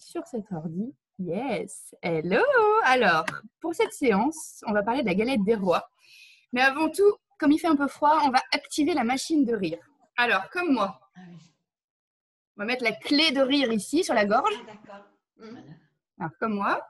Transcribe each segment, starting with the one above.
sur cet ordi. Yes. Hello. Alors, pour cette séance, on va parler de la galette des rois. Mais avant tout, comme il fait un peu froid, on va activer la machine de rire. Alors, comme moi, Ah on va mettre la clé de rire ici sur la gorge. Ah, d'accord. Alors, comme moi.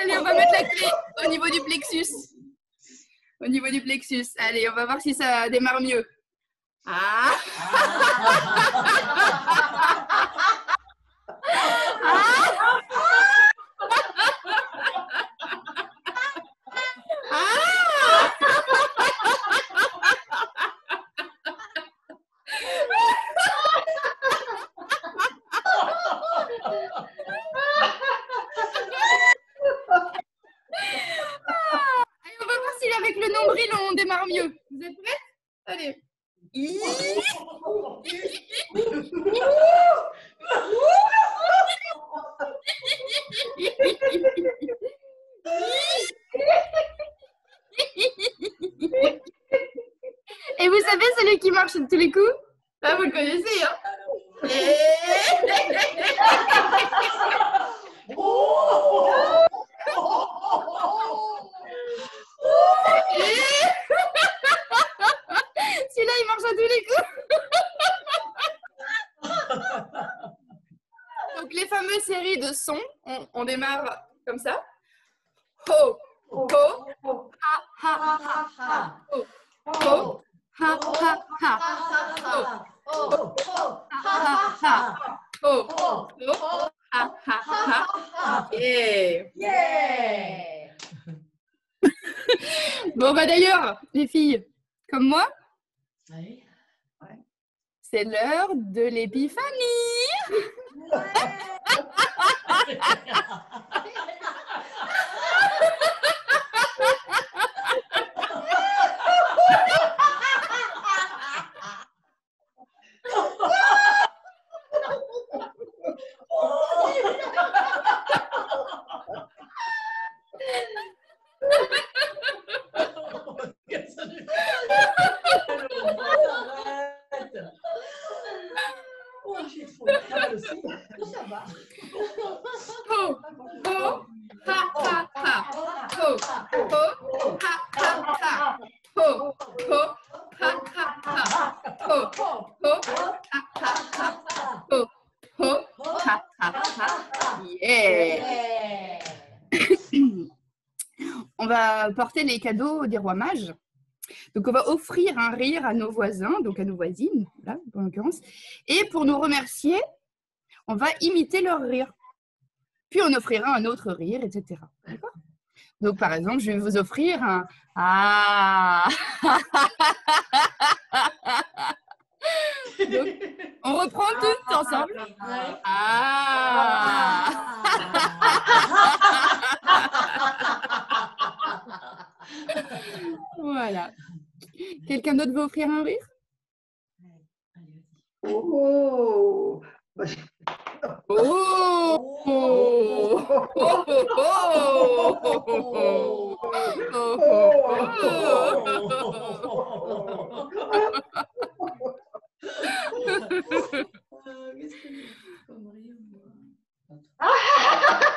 Allez, on va mettre la clé au niveau du plexus. Au niveau du plexus. Allez, on va voir si ça démarre mieux. Ah Allez, on va voir si avec le nombril on démarre mieux. Vous êtes prêts Allez. Et vous savez celui qui marche de tous les coups Là, vous le connaissez, hein Celui-là, il marche à tous les coups. Donc, les fameuses séries de sons, on, démarre comme ça. Ho, ho, ha, ha, ha, ha. Ho, ho, ha, ha, ha. Ho, ha, ha. Ho, ho, ha, ha, ha. Yeah. Yeah Bon, bah d'ailleurs, les filles, comme moi, Oui. c'est l'heure de l'épiphanie. Oh, j'ai trop mal aussi. Ça va. Ho, ho, ha, ha, ha. Ho, ho, ha, ha, ha. Ho, ho, ha, ha, ha. Ho, ho, ha, ha, ha. Ho, ho, ha, ha, ha. Yeah. On va porter les cadeaux des rois mages. Donc, on va offrir un rire à nos voisins, donc à nos voisines, là, en l'occurrence. Et pour nous remercier, on va imiter leur rire. Puis on offrira un autre rire, etc. D'accord? Donc, par exemple, je vais vous offrir un Ah Donc, on reprend tous ensemble. Ah Voilà. Quelqu'un d'autre veut offrir un rire? Oh Oh Oh Oh Oh Oh Qu'est-ce que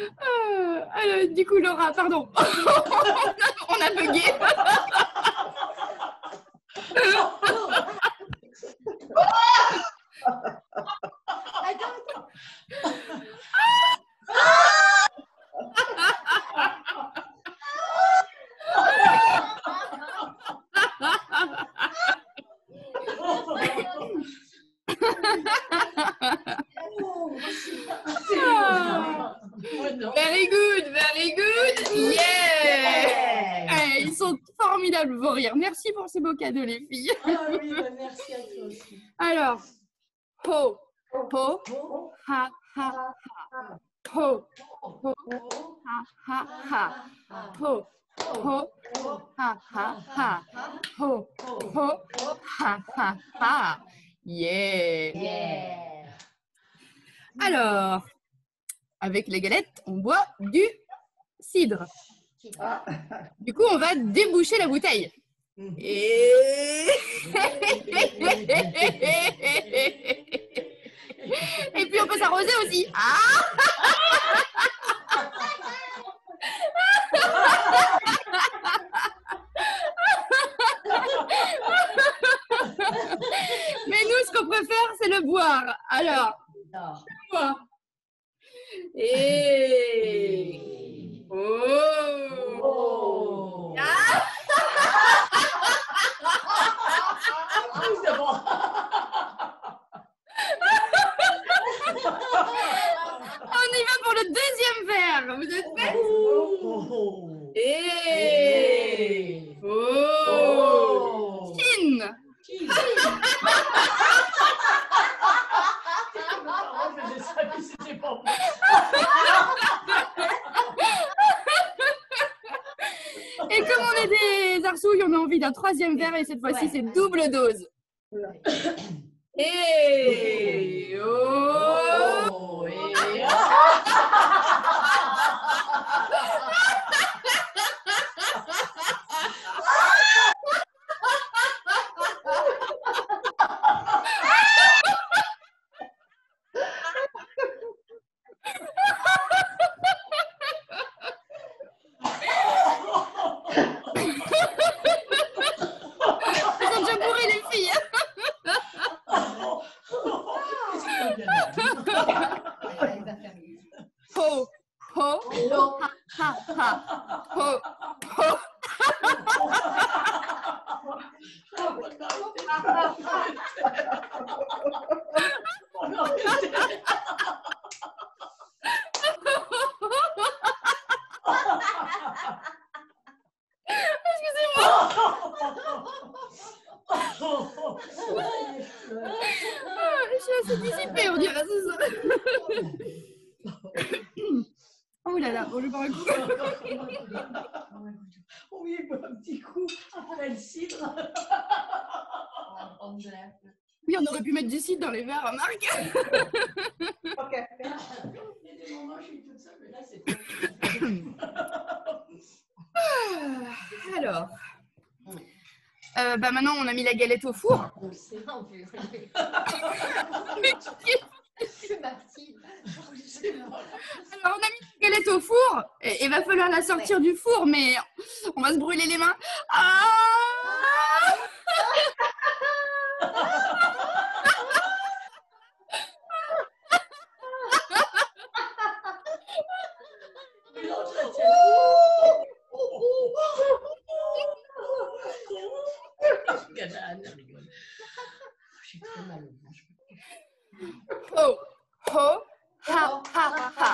Euh, alors, du coup, Laura, pardon. On a bugué. Very good, very good. Yeah. Eh, ils sont formidables vos rires. Merci pour ces beaux cadeaux, les filles. Ah oui, bah merci à toi aussi. Alors, ho, ho, Oh, ha, ha, ha. Ho, oh, ha, ha, ha. Ho, ho, ha, ha, ha. Ho, ho, ha, ha, ha. Yeah. Alors, avec les galettes, on boit du cidre. Ah, Du coup, on va déboucher la bouteille. Et puis on peut s'arroser aussi. Ah Mais nous, ce qu'on préfère, c'est le boire. Alors. Et... Oh Oh. Ah. c'est bon. On y va pour le deuxième verre. Vous êtes prêts Oh. Et... Oh Oh. Chin Qui Mes parents faisaient ça, mais c'était pas moi. Et comme on est des arsouilles, on a envie d'un troisième verre et cette fois-ci, Ouais. c'est double dose. Et... Oh Oh, et... Ils ont déjà bourré les filles. Qu'est-ce qu'il y a Ho, ho, ha, ha. Ho, ho. Ah, Je suis assez dissipée, on dirait c'est ça. Oh là là, on le boit un coup. Oui, un petit coup après le cidre. Oui, on aurait pu mettre du cidre dans les verres, Marc. ok. Il y a des moments où je suis toute seule, mais là, c'est Alors, euh, bah maintenant on a mis la galette au four. Alors on a mis la galette au four et il va falloir la sortir du four, mais on va se brûler les mains. Ah Ho, ho, ha, ha, ha.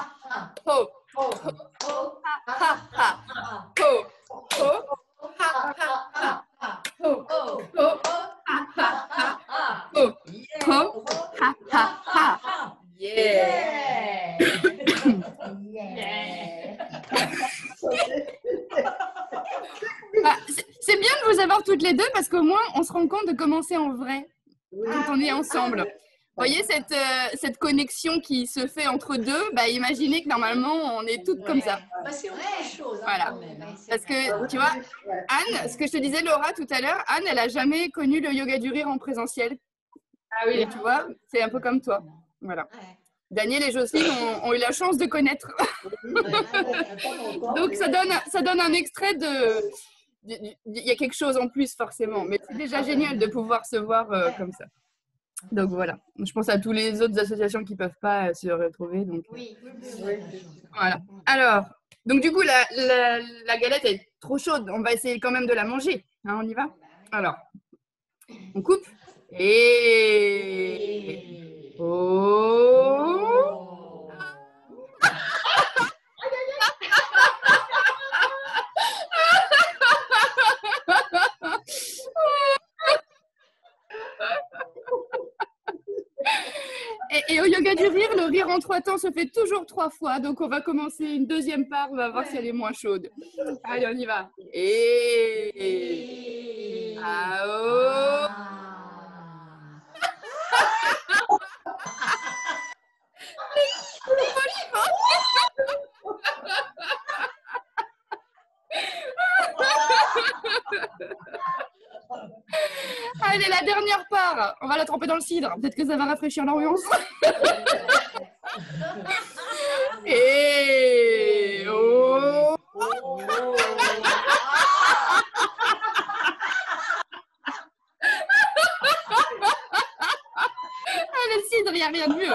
Ho, Oh, oh, ha, ha. Ho, ho, Toutes les deux parce qu'au moins on se rend compte de comment c'est en vrai quand on est ensemble. Vous voyez cette, euh, cette connexion qui se fait entre deux bah, Imaginez que normalement on est toutes comme ça. Bah, c'est autre chose, hein, Voilà. même, hein. Parce que tu vois, Anne, ce que je te disais Laura tout à l'heure, Anne, elle a jamais connu le yoga du rire en présentiel. Ah Et tu vois, c'est un peu comme toi. Voilà. Ouais. Daniel et Jocelyne ont, ont eu la chance de connaître. Donc ça donne, ça donne un extrait de. Il y a quelque chose en plus forcément, mais c'est déjà génial de pouvoir se voir euh, comme ça. Donc voilà. Je pense à tous les autres associations qui peuvent pas euh, se retrouver. Donc Oui, oui, oui, Oui, oui. voilà. Alors, donc du coup la, la, la galette est trop chaude. On va essayer quand même de la manger. Hein, on y va? Alors, on coupe et oh. Et, au yoga du rire, le rire en trois temps se fait toujours trois fois. Donc on va commencer une deuxième part, on va voir si elle est moins chaude. Allez, on y va. Ah, oh. Allez, la dernière part. On va la tremper dans le cidre. Peut-être que ça va rafraîchir l'ambiance. Et oh. Ah, le cidre, il n'y a rien de mieux.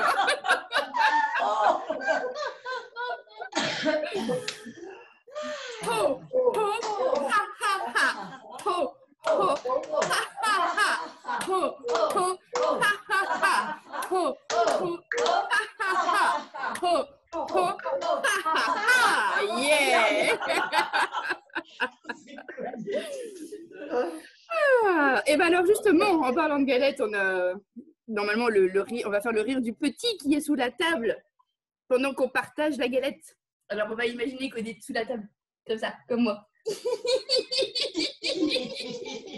Ho, ho, ha, ha, ha. Ho, ho, ha, ha, ha. Ho, ho, ha, ha, ha. Ho, ho, ha, ha, ha. Ho, ho, ha, ha, ha. Yeah! Ah, Et ben alors justement, en parlant de galette, on a normalement le, le rire, on va faire le rire du petit qui est sous la table pendant qu'on partage la galette. Alors on va imaginer qu'on est sous la table, comme ça, comme moi.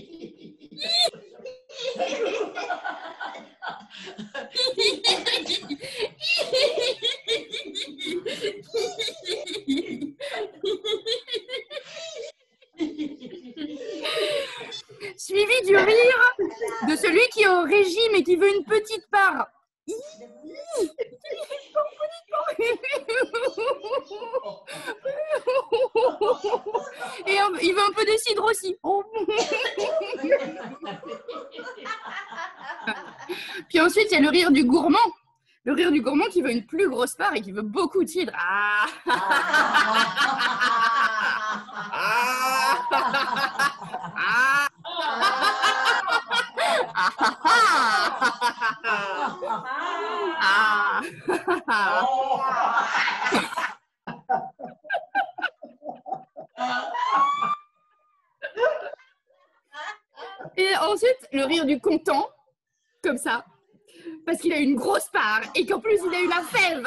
Suivi du rire de celui qui est au régime et qui veut une petite part. Et il veut un peu de cidre aussi. Puis ensuite, il y a le rire du gourmand. Le rire du gourmand qui veut une plus grosse part et qui veut beaucoup de cidre. Ah. Et ensuite, le rire du content, comme ça, parce qu'il a eu une grosse part et qu'en plus, il a eu la fève.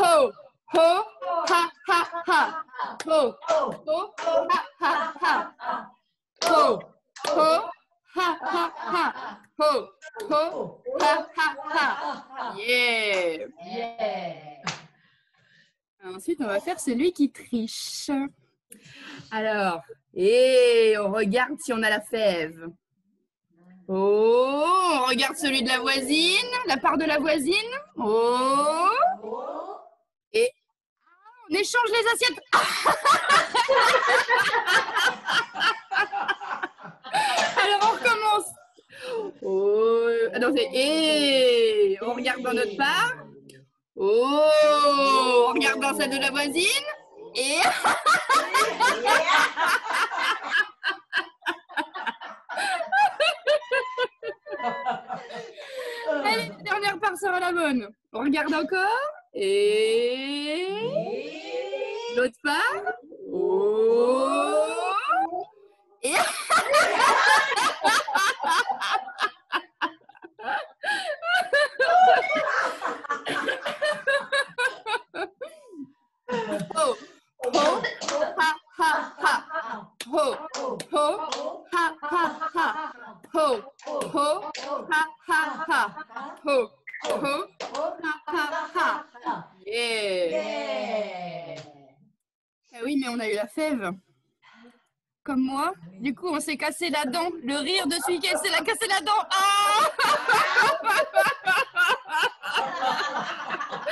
Ho, ho, ha, ha, ha. Ho, ho, ha, ha, ha. Ho, ho, ha, ha, ha. Ho, ho, ha, ha, ha. Yeah. Yeah. Celui qui triche. Alors, et on regarde si on a la fève. Oh, on regarde celui de la voisine, la part de la voisine. Oh, Oh. on échange les assiettes. Alors, on recommence. Oh, c'est et on regarde dans notre part. Oh, on regarde dans celle de la voisine. Et allez, la dernière part sera la bonne. On regarde encore. Et l'autre part. Oh. Et ho, ho, ha, ha, ha. Ho, ho, ha, ha, ha. Ho, ho, ha, ha, ha. Ho, ho, ha, ha, ha. Yeah. Yeah. Ah oui, mais on a eu la fève. Comme moi. Du coup, on s'est cassé la dent. Le rire de celui qui s'est cassé la dent. Ah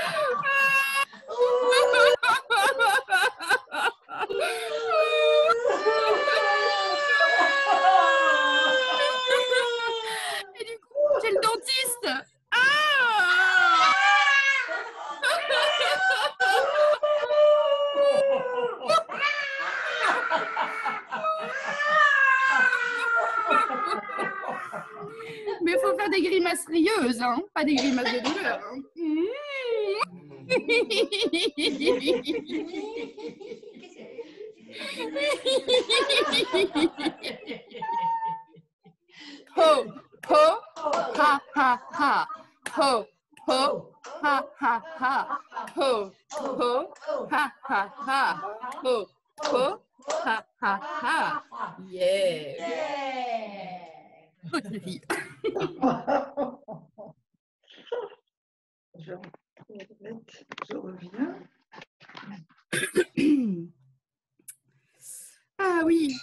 Et du coup, j'ai le dentiste. Ah Mais il faut faire des grimaces rieuses, hein pas des grimaces de douleur. hein. Ho, ho, ha, ha, ha. Ho, ho, ha, ha, ha. Ho, ho, ha, ha, ha. Ho, ho, ha, ha, ha. Yeah. Yeah. Je reviens. Ah oui.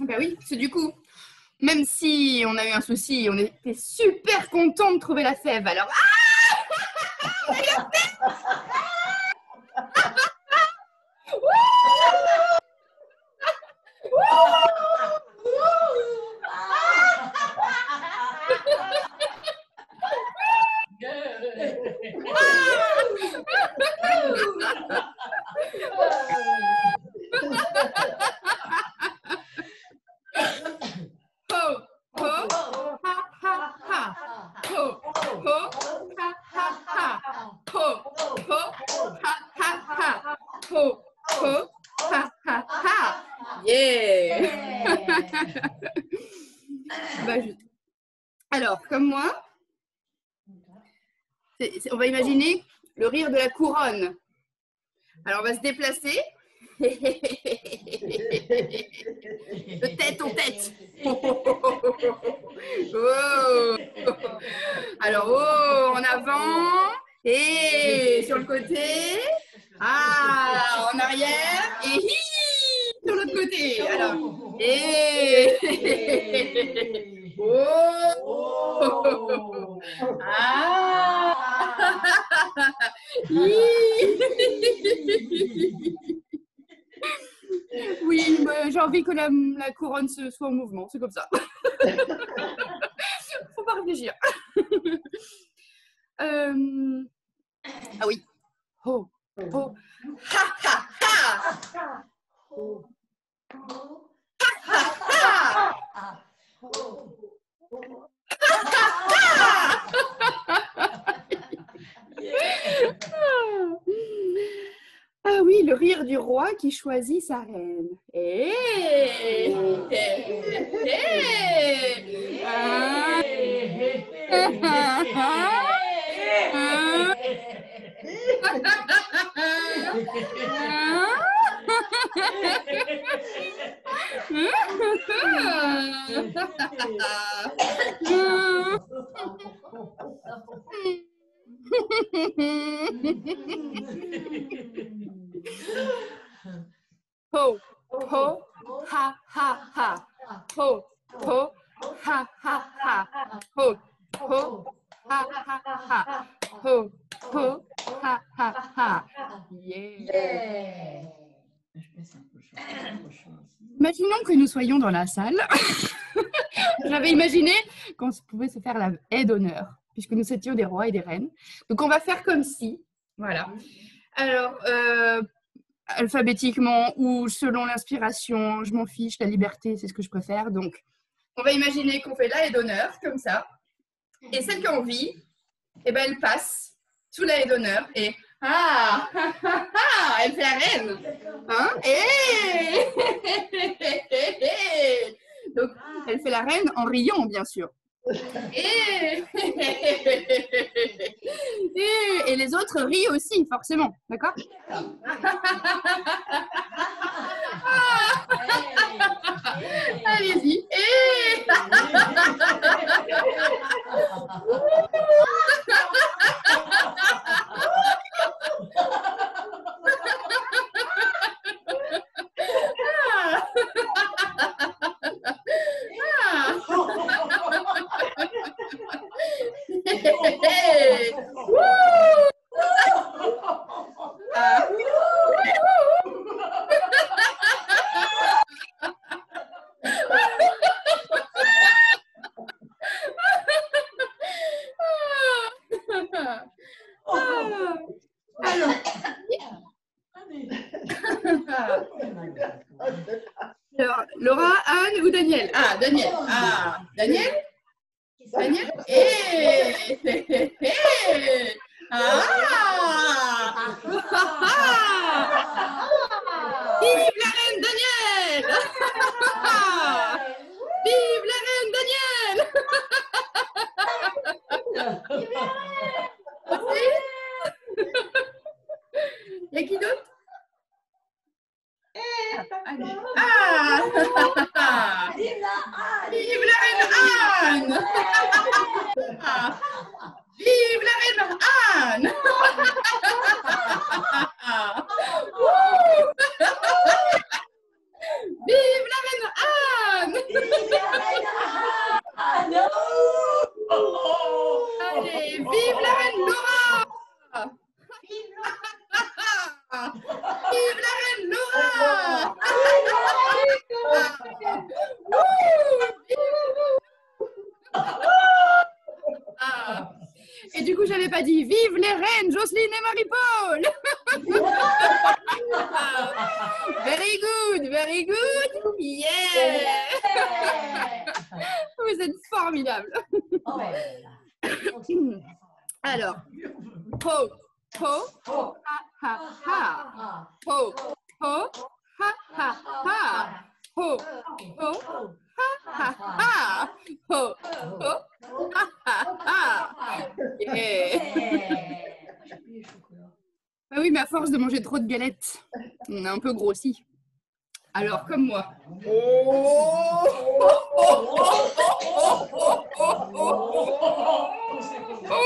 Ben oui, c'est du coup. Même si on a eu un souci, on était super content de trouver la fève. Alors, ah ho, ho, ha, ha, ha. Ho, ho, ha, ha, ha. Ho, ho, ha, ha, ha. Ho, ho, ha, ha, ha. Yeah. Bah, je- Alors, comme moi, c'est- c'est- on va imaginer le rire de la couronne. Alors, on va se déplacer. De tête en tête. Oh. Alors, oh, en avant. Et sur le côté. Ah, en arrière. Et hi, sur l'autre côté. Alors, et. Oh. Oh. Ah. Oui, j'ai envie que la, la couronne se, soit en mouvement, c'est comme ça. Faut pas réfléchir. Euh, Ah oui. Ho, ho, ha, ha, ha. Ha. Ah oui, le rire du roi qui choisit sa reine. Eh, eh, eh, Ho, ho, ha, ha, ha. Ho, ho, ha, ha, ha. Ho, ho, ha, ha, ha. Ho, ho, ha, ha, ha. Yeah. Imaginons que nous soyons dans la salle. J'avais imaginé qu'on pouvait se faire la haie d'honneur, puisque nous étions des rois et des reines. Donc, on va faire comme si. Voilà. Alors, euh, alphabétiquement ou selon l'inspiration, je m'en fiche, la liberté, c'est ce que je préfère. Donc, on va imaginer qu'on fait la haie d'honneur, comme ça. Et celle qui a envie, eh ben, elle passe sous la haie d'honneur et ah, ah, elle fait la reine. Hein Et Donc, elle fait la reine en riant, bien sûr. Et... Et... les autres rient aussi, forcément. D'accord? Allez-y. Et... J'avais pas dit vive les reines Jocelyne et Marie-Paul. Very good, very good. Yeah. Vous êtes formidables. Alors, ho, ho, ha, ha, ha. Ha, ha, ha. Ho, ha, ha, ha. Ho, ho, ha, ha, ha. Yeah. Ah oui, mais à force de manger trop de galettes, on a un peu grossi. Alors, comme moi. Ho,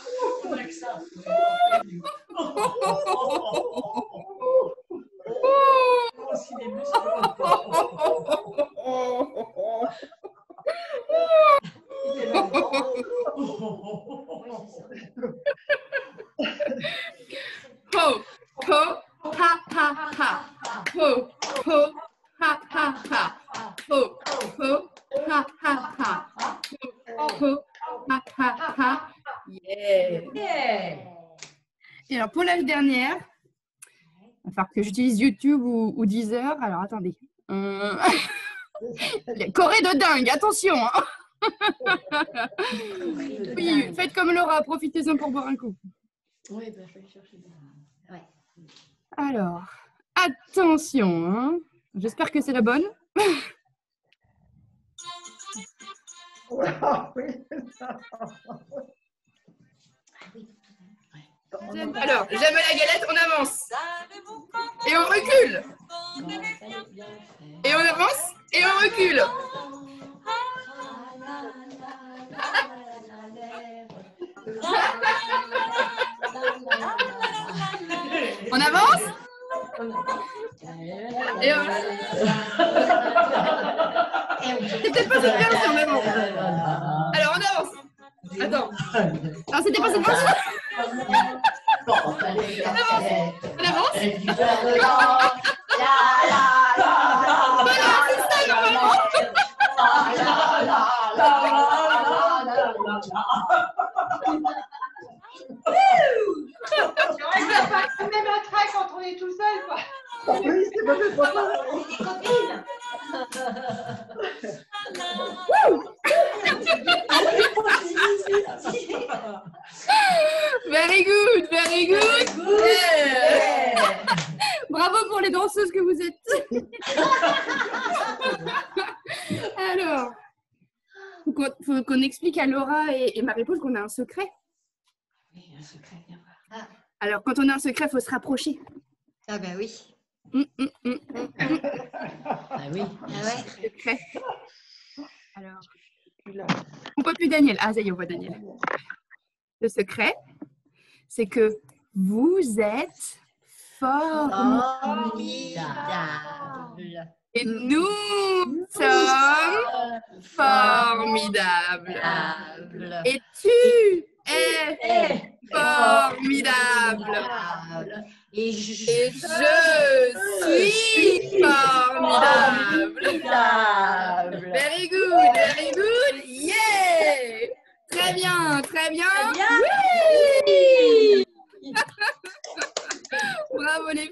que j'utilise YouTube ou, ou Deezer. Alors, attendez. Euh, Corée de dingue, attention. hein. Oui, faites comme Laura, profitez-en pour boire un coup. Oui, je vais chercher. Ouais. Alors, attention. hein. J'espère que c'est la bonne. Alors, j'aime la galette, on avance. Et on recule. Et on avance. Et on recule. On avance. Et on... C'est peut-être pas cette version, mais bon. Alors, on avance. Attends. Non, c'était pas cette chanson. On avance. Voilà, c'est ça normalement. C'est vrai que ça passe même un track quand on est tout seul, quoi. Oui, c'est pas fait pour ça. Very good, very good. Bravo pour les danseuses que vous êtes. Alors, faut qu'on faut qu'on explique à Laura et, et Marie-Paul qu'on a un secret. Oui, un secret, viens voir. Alors, quand on a un secret, il faut se rapprocher. Ah bah oui. Hum, hum, hum, Ah oui. Ah ouais. secret. Alors, on voit plus Daniel. Ah, ça y est, on voit Daniel. Le secret, c'est que vous êtes fort. Formidable. Et nous, nous sommes formidables. formidables. Et tu es, es formidable. formidable. Et je, Et je suis, suis formidable. formidable. Very good, very good. Yeah! Très bien, très bien. Très bien. Oui! Bravo les